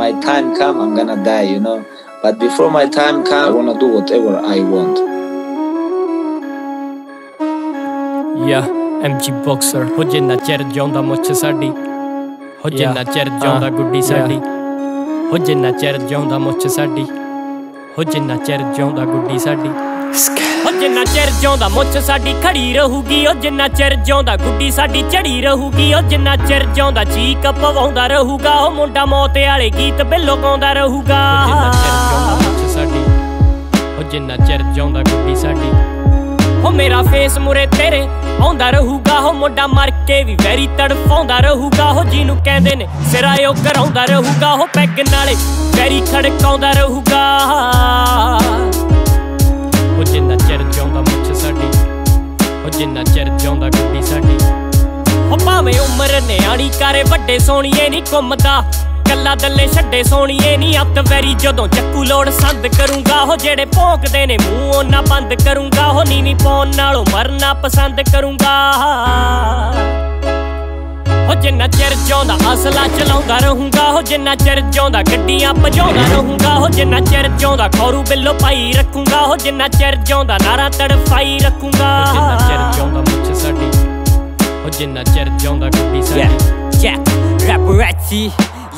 my time come, I'm gonna die, you know. But before my time come, I wanna do whatever I want. ਯਾ MG boxer ਹੋ ਜਿੰਨਾ ਚਿਰ ਜਿਉਂਦਾ ਮੁੱਛ ਸਾਡੀ ਹੋ ਜਿੰਨਾ ਚਿਰ ਜਿਉਂਦਾ ਗੁੱਡੀ ਸਾਡੀ ਹੋ ਜਿੰਨਾ ਚਿਰ ਜਿਉਂਦਾ ਮੁੱਛ ਸਾਡੀ ਹੋ ਜਿੰਨਾ ਚਿਰ ਜਿਉਂਦਾ ਗੁੱਡੀ ਸਾਡੀ ਹੋ ਜਿੰਨਾ ਚਿਰ ਜਿਉਂਦਾ ਮੁੱਛ ਸਾਡੀ ਖੜੀ ਰਹੂਗੀ ਉਹ ਜਿੰਨਾ ਚਿਰ ਜਿਉਂਦਾ ਗੁੱਡੀ ਸਾਡੀ ਚੜੀ ਰਹੂਗੀ ਉਹ ਜਿੰਨਾ ਚਿਰ ਜਿਉਂਦਾ ਚੀਕ ਪਵਾਉਂਦਾ ਰਹੂਗਾ ਉਹ ਮੁੰਡਾ ਮੌਤ ਵਾਲੇ ਗੀਤ ਬਿੱਲੋ ਗਾਉਂਦਾ ਰਹੂਗਾ। ਜਿੰਨਾ ਚਿਰ ਜਿਉਂਦਾ ਮੁੱਛ ਸਾਡੀ ਹੋ ਜਿੰਨਾ ਚਿਰ ਜਿਉਂਦਾ ਗੁੱਡੀ ਸਾਡੀ। ਹੋ ਮੇਰਾ ਫੇਸ ਮੁਰੇ ਤੇਰੇ ਆਉਂਦਾ ਰਹੂਗਾ ਹੋ ਮੁੰਡਾ ਮਰ ਕੇ ਵੀ ਵੈਰੀ ਤੜਫਾਉਂਦਾ ਰਹੂਗਾ ਹੋ ਜਿਹਨੂੰ ਕਹਿੰਦੇ ਨੇ ਸਿਰਾ ਉਹ ਕਰਾਉਂਦਾ ਰਹੂਗਾ ਹੋ ਪੈਗ ਨਾਲੇ ਵੈਰੀ ਖੜਕਾਉਂਦਾ ਰਹੂਗਾ। ਜਿੰਨਾ ਚਿਰ ਜਿਉਂਦਾ ਗੁੱਡੀ ਸਾਡੀ। ਹੋ ਭਾਵੇਂ ਉਮਰ ਨਿਆਣੀ ਕਰੇ, ਵੱਡੇ ਸੋਣੀਏ ਨਹੀਂ ਘੁੰਮਦਾ। ਕੱਲਾ ਦੱਲੇ ਛੱਡੇ ਸੋਣੀਏ ਨਹੀਂ ਅੱਤ ਵੈਰੀ। ਜਦੋਂ ਚੱਕੂ ਲੋੜ ਸੰਦ ਕਰੂੰਗਾ, ਉਹ ਜਿਹੜੇ ਭੌਂਕਦੇ ਨੇ ਮੂੰਹ ਉਹਨਾਂ ਬੰਦ ਕਰੂੰਗਾ। ਹੋ ਨੀਵੀਂ ਪਾਉਣ ਨਾਲੋਂ ਮਰਨਾ ਪਸੰਦ ਕਰੂੰਗਾ। ਹੋ ਜਿੰਨਾ ਚਿਰ ਜਿਉਂਦਾ ਅਸਲਾ ਚਲਾਉਂਦਾ ਰਹੂੰਗਾ। ਹੋ ਜਿੰਨਾ ਚਿਰ ਜਿਉਂਦਾ ਗੱਡੀਆਂ ਭਜਾਉਂਦਾ ਰਹੂੰਗਾ। ਹੋ ਜਿੰਨਾ ਚਿਰ ਜਿਉਂਦਾ ਖੌਰੂ ਬਿੱਲੋ ਪਾਈ ਰੱਖੂੰਗਾ। ਹੋ ਜਿੰਨਾ ਚਿਰ ਜਿਉਂਦਾ ਨਾਰਾ ਤੜਫਾਈ ਰੱਖੂੰਗਾ। ਜਿੰਨਾ ਚਿਰ ਜਿਉਂਦਾ ਮੁੱਛ ਸਾਡੀ। ਹੋ ਜਿੰਨਾ ਚਿਰ ਜਿਉਂਦਾ ਗੱਡੀ ਸਾਡੀ। Yeah, rapperazzi,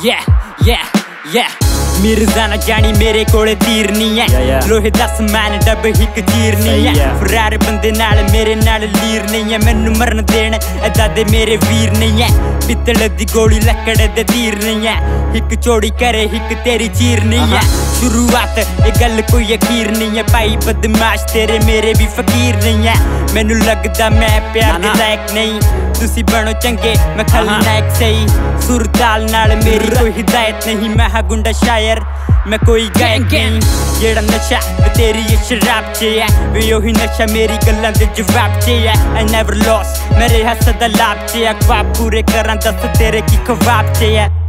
yeah, yeah, yeah Mirza ਨਾ ਜਾਣੀ ਮੇਰੇ ਕੋਲੇ ਤੀਰ ਨਹੀਂ ਐ. ਲੋਹੇ ਦਾ ਸਮਾਨ ਡੱਬ ਹਿੱਕ ਚੀਰ ਨਹੀਂ ਐ। ਫਰਾਰ ਬੰਦੇ ਨਾਲ ਮੇਰੇ ਨਾਲ ਲੀਰ ਨਹੀਂ ਐ। ਮੈਨੂੰ ਮਰਨ ਦੇਣ ਐਦਾਂ ਦੇ ਮੇਰੇ ਵੀਰ ਨਹੀਂ ਐ। ਪਿੱਤਲ ਦੀ ਗੋਲੀ ਲੱਕੜ ਦੇ ਤੀਰ ਨਹੀਂ ਐ। ਹਿੱਕ ਚੋੜੀ ਕਰੇ ਹਿੱਕ ਤੇਰੀ ਚੀਰ ਨਹੀਂ ਐ। ਸ਼ੁਰੂਆਤ ਇਹ ਗੱਲ ਕੋਈ ਅਖੀਰ ਨਹੀਂ ਐ। ਭਾਈ ਬਦਮਾਸ਼ ਤੇਰੇ ਮੇਰੇ ਵੀ ਫਕੀਰ ਨਹੀਂ ਐ। ਮੈਨੂੰ ਲੱਗਦਾ ਮੈਂ ਪਿਆਰ ਦੇ ਲਾਇਕ ਨਹੀਂ। ਤੁਸੀਂ ਬਣੋ ਚੰਗੇ। ਮੈਂ ਖਲਨਾਇਕ ਸਹੀ। ਸੁਰਤਾਲ ਨਾਲ ਮੇਰੀ ਕੋਈ ਹਿਦਾਇਤ ਨਹੀਂ। ਮੈਂ ਹਾਂ ਗੁੰਡਾ ਸ਼ਾਇਰ। ਮੈਂ ਕੋਈ ਗਾਇਕ ਨਹੀਂ। ਜਿਹੜਾ ਨਸ਼ਾ ਤੇਰੀ ਇਹ ਸ਼ਰਾਬ 'ਚ ਹੈ। ਵੀ ਉਹੀ ਨਸ਼ਾ ਮੇਰੀ ਗੱਲਾਂ ਦੇ ਜਵਾਬ 'ਚ ਹੈ। ਆਈ ਨੈਵਰ ਲੌਸ ਮੇਰੇ ਹੱਥ ਦਾ ਲਾਭ 'ਚ ਹੈ। ਖਵਾਬ ਪੂਰੇ ਕਰਾਂ ਦੱਸ ਤੇਰੇ ਕੀ ਖਵਾਬ 'ਚ ਹੈ।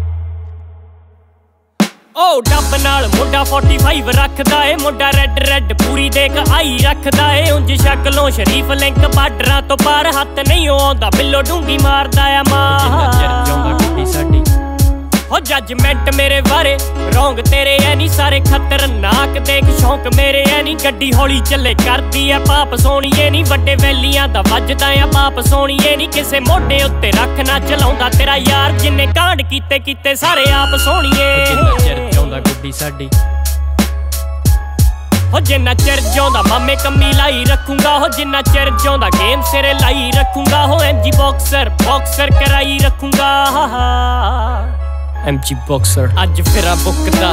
ਓ ਡੱਬ ਨਾਲ ਮੁੰਡਾ 45 ਰੱਖਦਾ ਏ ਮੁੰਡਾ ਰੈੱਡ ਰੈੱਡ ਪੂਰੀ ਦੇਖ ਆਈ ਰੱਖਦਾ ਏ। ਉਂਝ ਸ਼ਕਲੋਂ ਸ਼ਰੀਫ ਲਿੰਕ ਬਾਰਡਰਾਂ ਤੋਂ ਪਾਰ ਹੱਥ ਨਹੀਂ ਆਉਂਦਾ ਬਿੱਲੋ ਡੂੰਗੀ ਮਾਰਦਾ ਆ ਮਾਂ। ਹੋ ਜੱਜਮੈਂਟ ਮੇਰੇ ਬਾਰੇ ਰੋਂਗ ਤੇਰੇ ਐ ਨਹੀਂ ਸਾਰੇ ਖਤਰਨਾਕ ਦੇਖ ਸ਼ੌਂਕ ਮੇਰੇ ਐ ਨਹੀਂ ਗੱਡੀ ਹੌਲੀ ਚੱਲੇ ਕਰਦੀ ਐ ਪਾਪ ਸੋਣੀਏ ਨਹੀਂ ਵੱਡੇ ਵੈਲੀਆਂ ਦਾ ਵੱਜਦਾ ਆ ਪਾਪ ਸੋਣੀਏ ਨਹੀਂ ਕਿਸੇ ਮੋਢੇ ਉੱਤੇ ਰੱਖਣਾ ਚਲਾਉਂਦਾ ਤੇਰਾ ਯਾਰ ਜਿੰਨੇ ਕਾਂਡ ਕੀਤੇ ਕੀਤੇ ਸਾਰੇ ਆਪ ਸੋਣੀਏ ਜਿਉਂਦਾ ਗੁੱਡੀ ਸਾਡੀ। ਹੋ ਜਿੰਨਾ ਚਿਰ ਜਿਉਂਦਾ ਮਾਮੇ ਕੰਮੀ ਲਾਈ ਰੱਖੂੰਗਾ, ਹੋ ਜਿੰਨਾ ਚਿਰ ਜਿਉਂਦਾ ਗੇਮ ਸਿਰੇ ਲਾਈ ਰੱਖੂੰਗਾ, ਹੋ ਐਮਜੀ ਬਾਕਸਰ ਬਾਕਸਰ ਕਰਾਈ ਰੱਖੂੰਗਾ ਐਮਜੀ ਬਾਕਸਰ ਅੱਜ ਫਿਰਾਂ ਬੁੱਕਦਾ।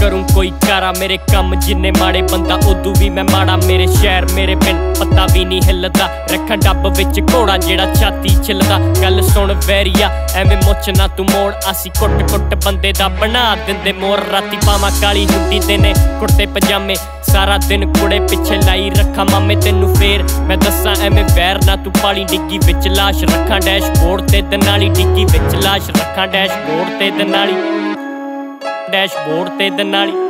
ਕਰੂੰ ਕੋਈ ਕਾਰਾ ਮੇਰੇ ਕੰਮ, ਜਿੰਨੇ ਮਾੜੇ ਬੰਦਾ, ਉਦੋਂ ਵੀ ਮੈਂ ਮਾੜਾ, ਮੇਰੇ ਸ਼ਹਿਰ, ਮੇਰੇ ਪਿੰਡ। ਪਤਾ ਵੀ ਨਹੀਂ ਹਿੱਲਦਾ। ਰੱਖਾਂ ਡੱਬ ਵਿੱਚ ਘੋੜਾ ਜਿਹੜਾ ਛਾਤੀ ਛਿਲਦਾ। ਗੱਲ ਸੁਣ ਵੈਰੀਆ, ਐਵੇਂ ਮੁੱਛ ਨਾ ਤੂੰ ਮੋੜ। ਅਸੀਂ ਕੁੱਟ ਕੁੱਟ ਬੰਦੇ ਦਾ ਬਣਾ ਦਿੰਦੇ ਮੋਰ। ਰਾਤੀ ਪਾਵਾਂ ਕਾਲੀ ਹੁੰਦੀ ਦੇ ਨੇ ਕੁੜਤੇ ਪਜਾਮੇ। ਸਾਰਾ ਦਿਨ ਕੁੜੇ ਪਿੱਛੇ ਲਾਈ ਰੱਖਾਂ ਮਾਮੇ ਤੈਨੂੰ ਫੇਰ। ਮੈਂ ਦੱਸਾਂ ਐਵੇਂ ਵੈਰ ਨਾ ਤੂੰ ਪਾਲੀ ਡਿੱਗੀ ਵਿੱਚ ਲਾਸ਼ ਰੱਖਾਂ ਡੈਸ਼ਬੋਰਡ ਤੇ ਦਨਾਲੀ। ਡਿੱਗੀ ਵਿੱਚ ਲਾਸ਼ ਰੱਖਾਂ ਡੈਸ਼ਬੋਰਡ ਤੇ ਦਨਾਲੀ। ਡੈਸ਼ਬੋਰਡ ਤੇ ਦਨਾਲੀ।